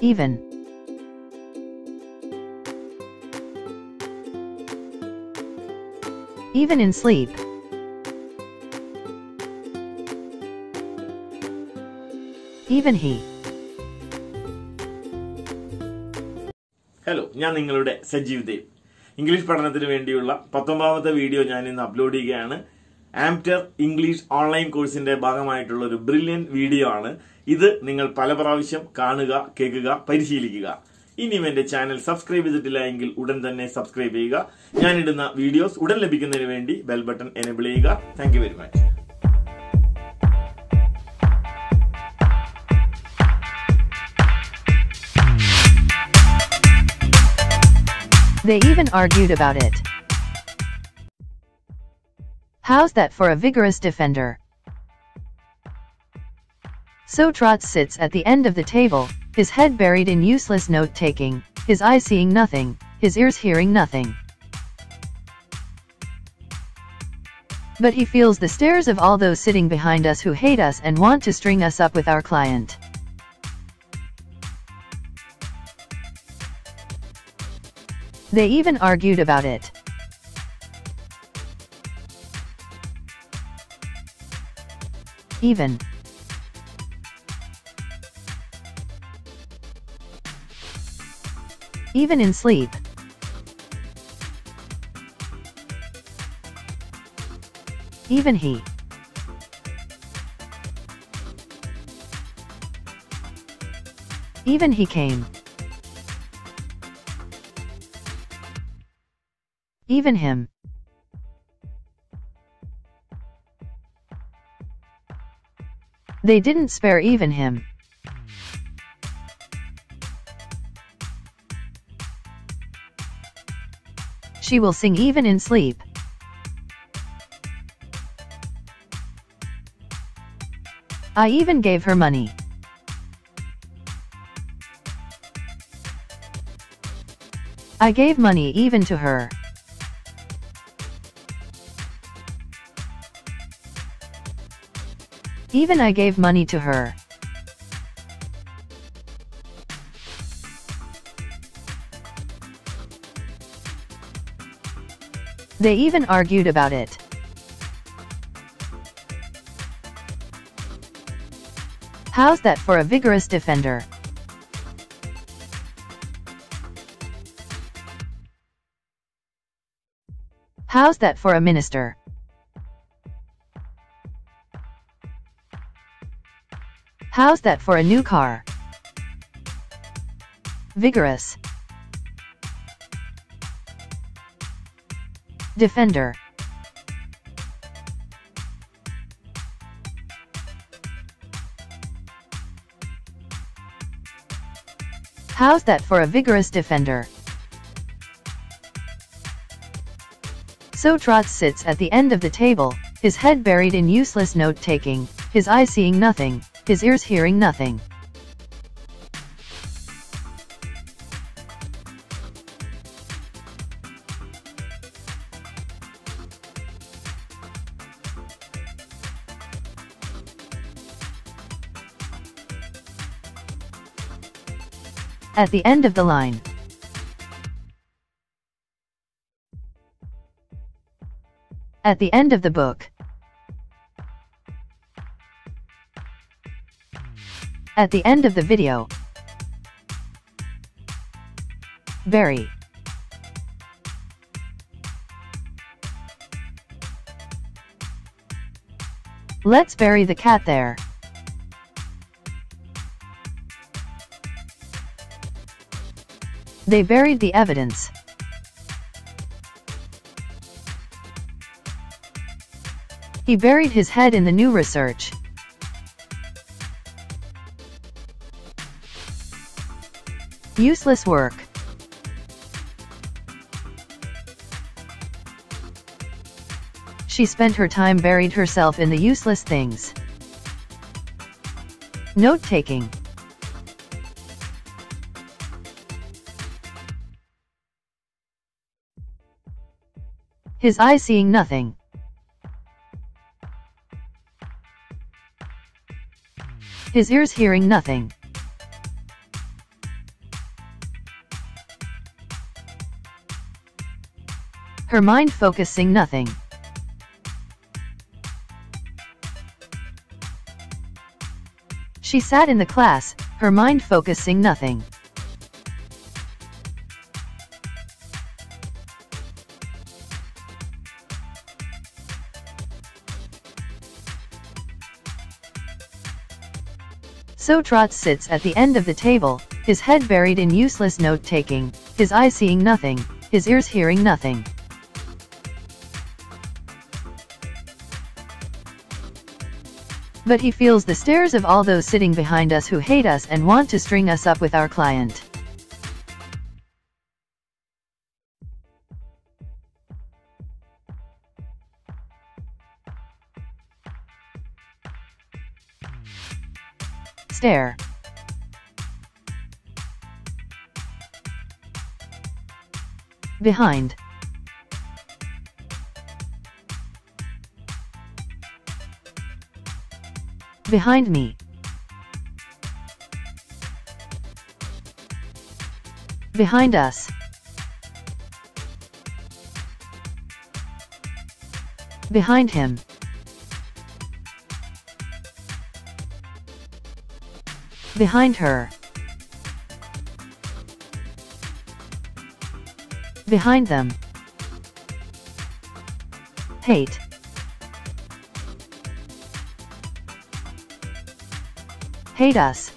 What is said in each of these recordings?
even. Even in sleep. Even he. Hello ഞാൻ നിങ്ങളുടെ Sajeev Dev English പഠനത്തിന് വേണ്ടിയുള്ള പത്തൊമ്പതാമത്തെ വീഡിയോ ഞാൻ ഇന്ന് അപ്ലോഡ് ചെയ്യുകയാണ് ആംപ്റ്റർ ഇംഗ്ലീഷ് ഓൺലൈൻ കോഴ്സിന്റെ ഭാഗമായിട്ടുള്ള ഒരു ബ്രില്യൻ വീഡിയോ ആണ്. ഇത് നിങ്ങൾ പല പ്രാവശ്യം കാണുക കേൾക്കുക പരിശീലിക്കുക. ഇനിയും എന്റെ ചാനൽ സബ്സ്ക്രൈബ് ചെയ്തിട്ടില്ല എങ്കിൽ ഉടൻ തന്നെ സബ്സ്ക്രൈബ് ചെയ്യുക. ഞാനിടുന്ന വീഡിയോസ് ഉടൻ ലഭിക്കുന്നതിന് വേണ്ടി ബെൽ ബട്ടൺ എനേബിൾ ചെയ്യുക. Thank very much They even argued about it. How's that for a vigorous defender? So Trot sits at the end of the table, his head buried in useless note-taking, his eyes seeing nothing, his ears hearing nothing. But he feels the stares of all those sitting behind us who hate us and want to string us up with our client. They even argued about it. Even. Even in sleep. Even he. Even he came. Even him. They didn't spare even him. She will sing even in sleep. I even gave her money. I gave money even to her. Even I gave money to her. They even argued about it. How's that for a vigorous defender? How's that for a minister? How's that for a new car? Vigorous. Defender. How's that for a vigorous defender? So Trot sits at the end of the table, his head buried in useless note-taking, his eyes seeing nothing, his ears hearing nothing. At the end of the line. At the end of the book. At the end of the video. Bury. Let's bury the cat there. They buried the evidence. He buried his head in the new research. Useless work. She spent her time buried herself in the useless things. Note-taking. His eyes seeing nothing. His ears hearing nothing. Her mind focusing nothing. She sat in the class, her mind focusing nothing. So Trot sits at the end of the table, his head buried in useless note-taking, his eyes seeing nothing, his ears hearing nothing. But he feels the stares of all those sitting behind us who hate us and want to string us up with our client. Stare. Behind. Behind me. Behind us. Behind him. Behind her. Behind them. Hate. Hate us.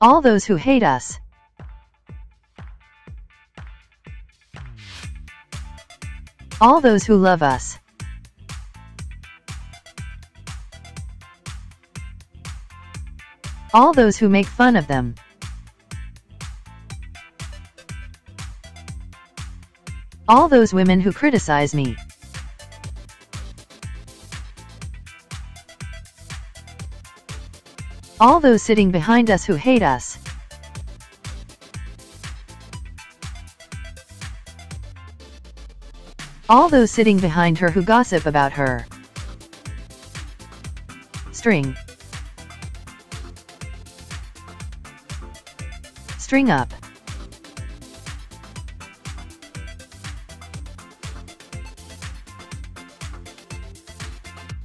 All those who hate us. All those who love us. All those who make fun of them. All those women who criticize me. All those sitting behind us who hate us. All those sitting behind her who gossip about her. String. String up.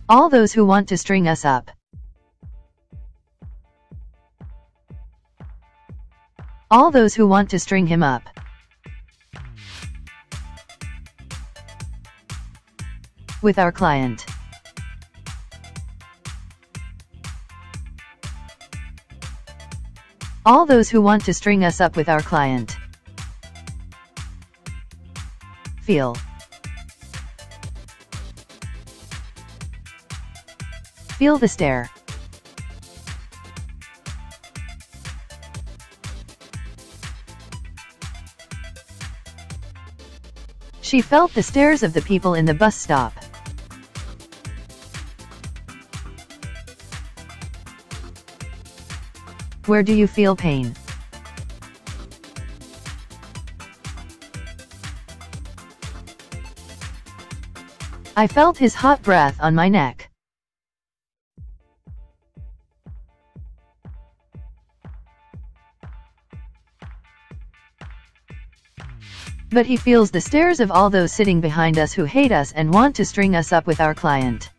All those who want to string us up. All those who want to string him up. With our client. All those who want to string us up with our client. Feel. Feel the stare. She felt the stares of the people in the bus stop. Where do you feel pain? I felt his hot breath on my neck. But he feels the stares of all those sitting behind us who hate us and want to string us up with our client.